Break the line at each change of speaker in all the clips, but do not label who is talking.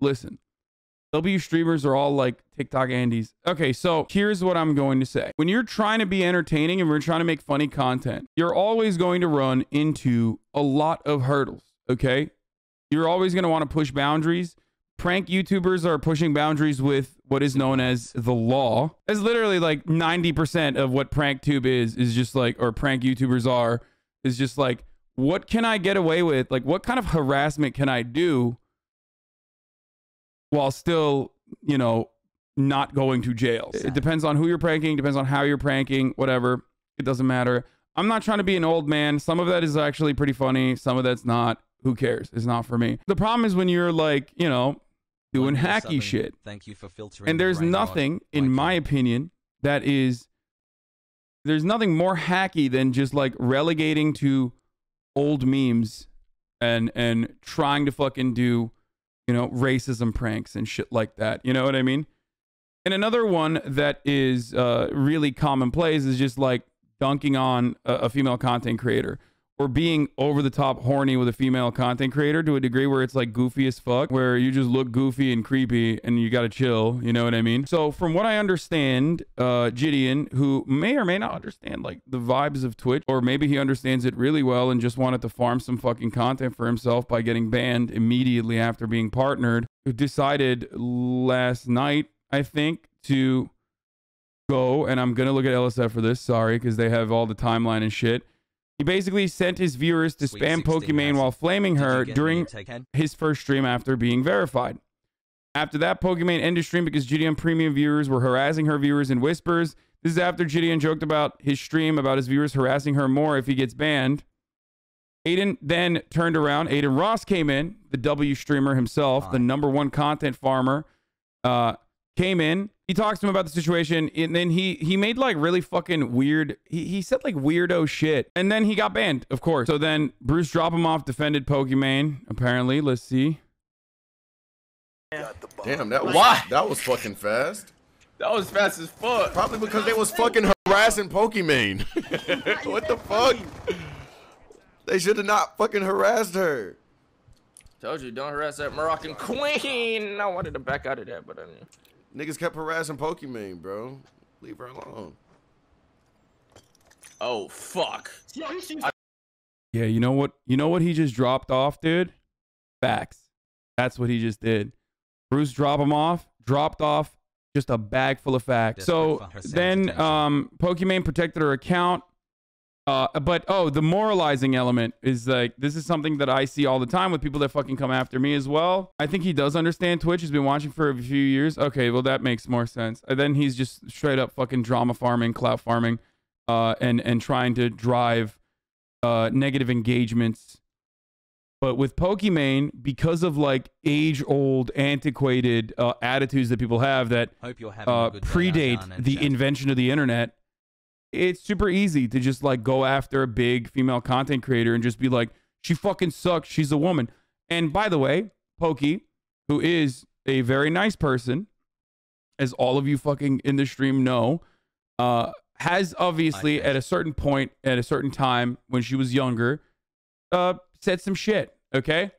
listen. W streamers are all like TikTok Andes. Okay, so here's what I'm going to say. When you're trying to be entertaining and we're trying to make funny content, you're always going to run into a lot of hurdles, okay? You're always going to want to push boundaries. Prank YouTubers are pushing boundaries with what is known as the law. It's literally like 90% of what PrankTube is, is just like, or prank YouTubers are, is just like, what can I get away with? Like, what kind of harassment can I do while still, you know, not going to jail. It depends on who you're pranking, depends on how you're pranking, whatever. It doesn't matter. I'm not trying to be an old man. Some of that is actually pretty funny, some of that's not. Who cares? It's not for me. The problem is when you're like, you know, doing hacky shit.
Thank you for filtering.
And there's nothing, in my opinion, that is there's nothing more hacky than just like relegating to old memes and and trying to fucking do you know, racism pranks and shit like that. You know what I mean? And another one that is uh, really commonplace is just like dunking on a, a female content creator or being over the top horny with a female content creator to a degree where it's like goofy as fuck, where you just look goofy and creepy and you gotta chill, you know what I mean? So from what I understand, uh JiDion, who may or may not understand like the vibes of Twitch, or maybe he understands it really well and just wanted to farm some fucking content for himself by getting banned immediately after being partnered, decided last night, I think, to go, and I'm gonna look at LSF for this, sorry, because they have all the timeline and shit he basically sent his viewers to spam
16
Pokimane while flaming her
get me a
during his first stream after being verified. After that, Pokimane ended stream because GDM premium viewers were harassing her viewers in whispers. This is after GDN joked about his stream about his viewers harassing her more if he gets banned. Adin then turned around. Adin Ross came in, the W streamer himself, the number one content farmer, uh, came in. He talks to him about the situation, and then he he made like really fucking weird. He, he said like weirdo shit, and then he got banned, of course. So then BruceDropEmOff defended Pokimane. Apparently, let's see.
Damn, that was
Why?
that was fucking fast.
That was fast as fuck.
Probably because they was fucking harassing Pokimane. what the fuck? They should have not fucking harassed her.
Told you, don't harass that Moroccan queen. I wanted to back out of that, but I mean,
Niggas kept harassing Pokimane, bro. Leave her alone.
oh fuck.
Yeah, you know what? You know what he just dropped off, dude? Facts. That's what he just did. BruceDropEmOff, dropped off just a bag full of facts.
Desperate
So then
attention.
um Pokimane protected her account. Uh, but oh, the moralizing element is like this is something that I see all the time with people that fucking come after me as well. I think he does understand Twitch. He's been watching for a few years. Okay, well that makes more sense. And then he's just straight up fucking drama farming, clout farming, uh, and and trying to drive uh, negative engagements. But with Pokimane, because of like age old, antiquated uh, attitudes that people have that
Hope you're
uh,
a good
predate the invention of the internet, it's super easy to just like go after a big female content creator and just be like, she fucking sucks. She's a woman. And by the way, Pokey, who is a very nice person, as all of you fucking in the stream know, uh, has obviously at a certain point, at a certain time when she was younger, uh, said some shit. Okay.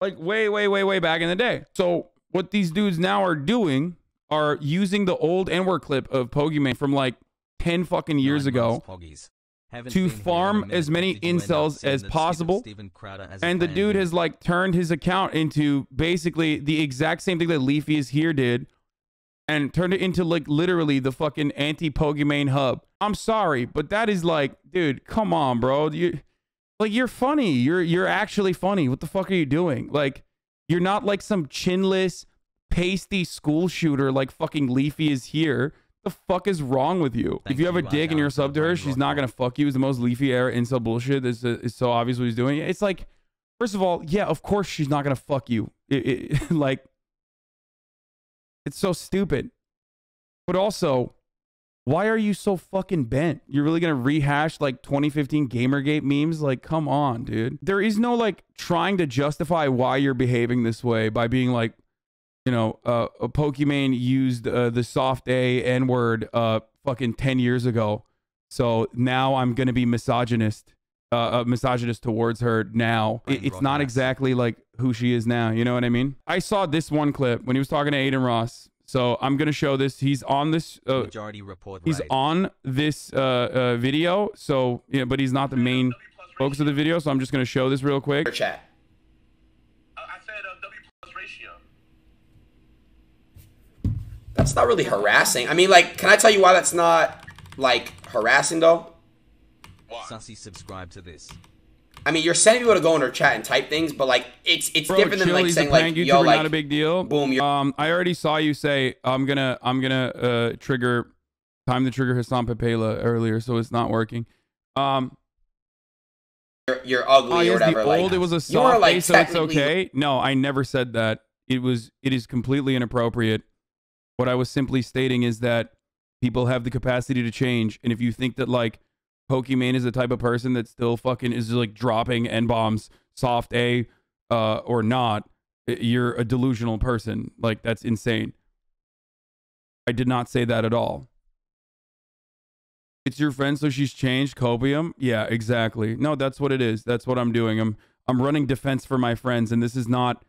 Like way, way, way, way back in the day. So what these dudes now are doing are using the old N-word clip of Pokimane from like 10 fucking years ago
months, Poggies. Haven't
to
been here in a
farm as many incels as
the tweet of
possible.
Steven Crowder as a
and the dude has like turned his account into basically the exact same thing that LeafyIsHere did and turned it into like literally the fucking anti Pokimane hub. I'm sorry, but that is like, dude, come on, bro. You like you're funny. You're you're actually funny. What the fuck are you doing? Like you're not like some chinless, pasty school shooter like fucking LeafyIsHere. The fuck is wrong with you?
Thank
if you have a
you,
dick and you're a sub to her, she's not gonna fuck you. Is the most Leafy era incel bullshit. Is uh, is so obvious what he's doing. It's like, first of all, yeah, of course she's not gonna fuck you. It, it, like, it's so stupid. But also, why are you so fucking bent? You're really gonna rehash like 2015 Gamergate memes? Like, come on, dude. There is no like trying to justify why you're behaving this way by being like, you know, uh, a Pokimane used uh, the soft A N word uh fucking 10 years ago. So now I'm gonna be misogynist uh, a misogynist towards her now. It- it's not
Rothmass.
exactly like who she is now. You know what I mean? I saw this one clip when he was talking to Adin Ross. So I'm gonna show this. He's on this. Uh,
Majority report
he's
right.
on this uh, uh, video. So yeah, but he's not the main focus of the video. So I'm just gonna show this real quick.
chat.
I said uh, W plus ratio.
That's not really harassing. I mean, like, can I tell you why that's not like harassing though?
Sussy subscribe to this.
I mean, you're sending people to go in her chat and type things, but like, it's it's
Bro,
different than like saying like,
prank
yo, like,
not a big deal.
boom, you're-
Um, I already saw you say I'm gonna I'm gonna uh trigger time to trigger Hasan Pepela earlier, so it's not working. Um,
you're, you're ugly
oh
or
yes,
whatever.
the
like,
old it was a
you are,
soft
like,
face, so it's okay. No, I never said that. It was it is completely inappropriate. What I was simply stating is that people have the capacity to change, and if you think that like Pokimane is the type of person that still fucking is like dropping n bombs, soft A, uh, or not, you're a delusional person. Like that's insane. I did not say that at all. It's your friend, so she's changed. Copium, yeah, exactly. No, that's what it is. That's what I'm doing. I'm I'm running defense for my friends, and this is not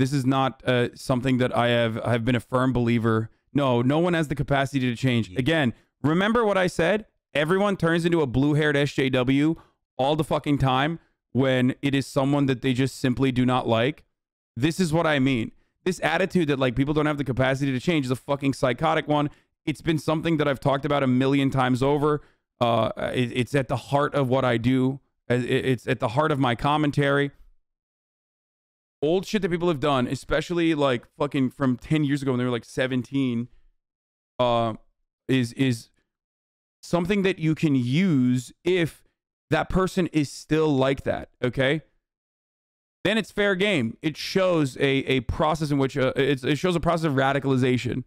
this is not uh, something that I have I have been a firm believer. No, no one has the capacity to change. Again, remember what I said. Everyone turns into a blue-haired SJW all the fucking time when it is someone that they just simply do not like. This is what I mean. This attitude that like people don't have the capacity to change is a fucking psychotic one. It's been something that I've talked about a million times over. Uh, it- it's at the heart of what I do. Uh, it- It's at the heart of my commentary. Old shit that people have done, especially like fucking from ten years ago when they were like seventeen, uh, is is something that you can use if that person is still like that. Okay then it's fair game. It shows a, a process in which uh, it shows a process of radicalization.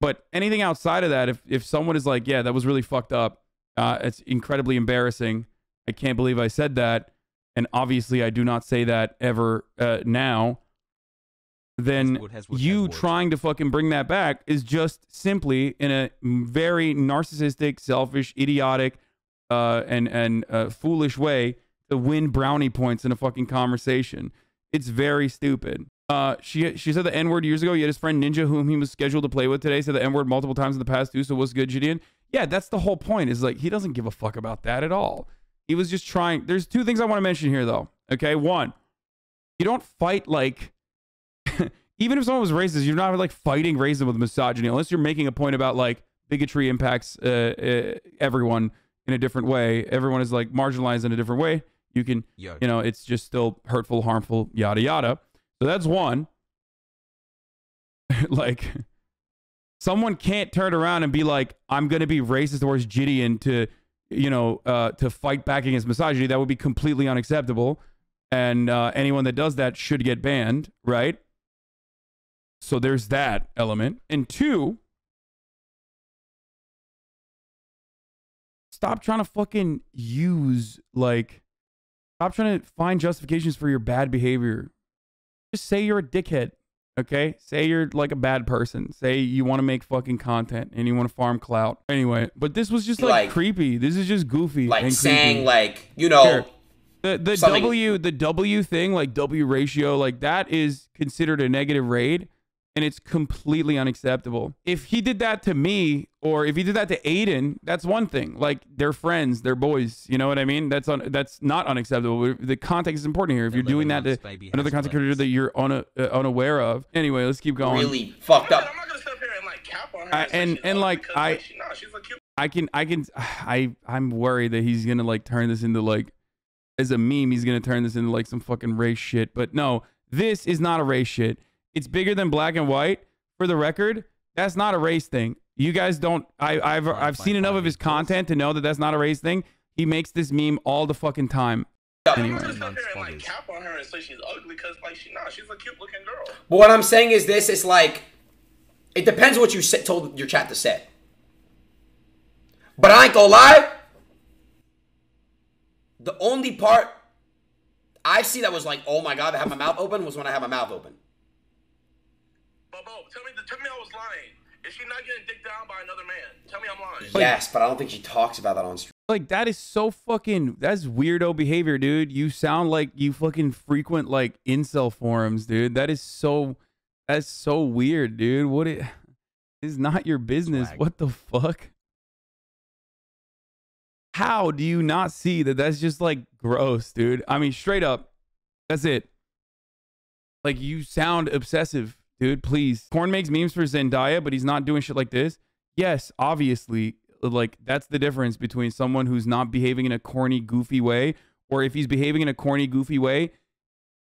But anything outside of that, if if someone is like, yeah, that was really fucked up, uh, it's incredibly embarrassing. I can't believe I said that, and obviously I do not say that ever uh, now. Then
Heswood, Heswood,
you trying to fucking bring that back is just simply in a very narcissistic, selfish, idiotic, uh, and and uh, foolish way to win brownie points in a fucking conversation. It's very stupid. Uh, she she said the N word years ago. Yet his friend Ninja, whom he was scheduled to play with today, said the N word multiple times in the past too. So what's good, JiDion? Yeah, that's the whole point. Is like he doesn't give a fuck about that at all. He was just trying. There's two things I want to mention here, though. Okay, one, you don't fight like. even if someone was racist, you're not like fighting racism with misogyny, unless you're making a point about like bigotry impacts uh, uh, everyone in a different way. Everyone is like marginalized in a different way. You can,
Yo.
you know, it's just still hurtful, harmful, yada yada. So that's one. like, someone can't turn around and be like, "I'm going to be racist towards JiDion to, you know, uh, to fight back against misogyny." That would be completely unacceptable, and uh, anyone that does that should get banned, right? So there's that element, and two. Stop trying to fucking use like Stop trying to find justifications for your bad behavior. Just say you're a dickhead. Okay? Say you're like a bad person. Say you want to make fucking content and you want to farm clout. Anyway, but this was just like,
Like-
creepy. This is just goofy.
like
and
saying
creepy.
like, you know,
Here. the the
something-
W the W thing, like W ratio, like that is considered a negative raid and it's completely unacceptable. If he did that to me or if he did that to Adin, that's one thing. Like they're friends, they're boys. You know what I mean? That's un- that's not unacceptable. The context is important here. If you're doing that to
baby,
another
has
content creator that you're una- uh, unaware of. Anyway, let's keep going.
really fucked up.
I'm not gonna sit here and like cap on her.
I-
say
and- and, like,
because,
I-
she, no, she's a cute.
I can I can I I'm worried that he's gonna like turn this into like as a meme, he's gonna turn this into like some fucking race shit. But no, this is not a race shit. It's bigger than black and white. For the record, that's not a race thing. You guys don't. I, I've I've seen enough of his content to know that that's not a race thing. He makes this meme all the fucking time. Anyway.
not gonna sit up here and like cap on her and say she's ugly because like she, nah, she's a cute looking girl.
But what I'm saying is this: it's like it depends what you sa- told your chat to say. But I ain't gonna lie. The only part I see that was like, oh my god, I have my mouth open was when I had my mouth open.
Bobo, tell me, tell me I was lying. Is she not getting dicked down by another man? Tell me I'm lying.
Yes, but I don't think she talks about that on stream.
Like that is so fucking that's weirdo behavior, dude. You sound like you fucking frequent like incel forums, dude. That is so that's so weird, dude. What it is not your business.
Swag.
What the fuck? How do you not see that that's just like gross, dude? I mean, straight up. That's it. Like you sound obsessive, dude. Please. Corn makes memes for Zendaya, but he's not doing shit like this. Yes, obviously. Like that's the difference between someone who's not behaving in a corny, goofy way, or if he's behaving in a corny, goofy way,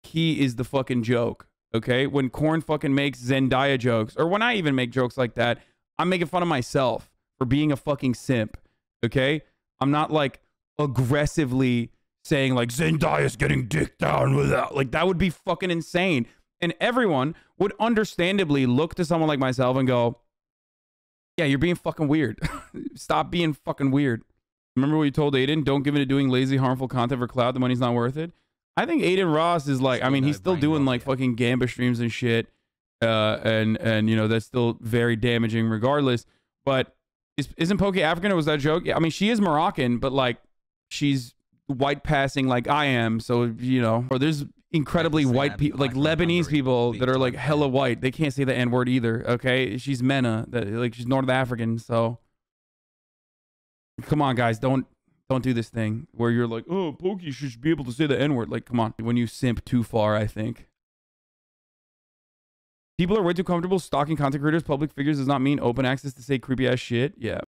he is the fucking joke. Okay? When Corn fucking makes Zendaya jokes, or when I even make jokes like that, I'm making fun of myself for being a fucking simp. Okay? I'm not like aggressively saying like Zendaya's getting dick down without like that would be fucking insane. And everyone would understandably look to someone like myself and go, Yeah, you're being fucking weird. Stop being fucking weird. Remember what you told Adin? Don't give into doing lazy, harmful content for cloud. The money's not worth it. I think Adin Ross is like, I mean, he's still doing like fucking Gamba streams and shit. Uh, and and you know that's still very damaging regardless. But is, isn't Poke African or was that a joke? Yeah, I mean she is Moroccan, but like she's white passing like I am. So you know, or there's incredibly white people, like Lebanese people that are like hella white. They can't say the N word either. Okay, she's Mena, that like she's North African. So come on, guys, don't don't do this thing where you're like, oh, Pokey should be able to say the N word. Like, come on, when you simp too far, I think. People are way too comfortable stalking content creators. Public figures does not mean open access to say creepy ass shit. Yeah.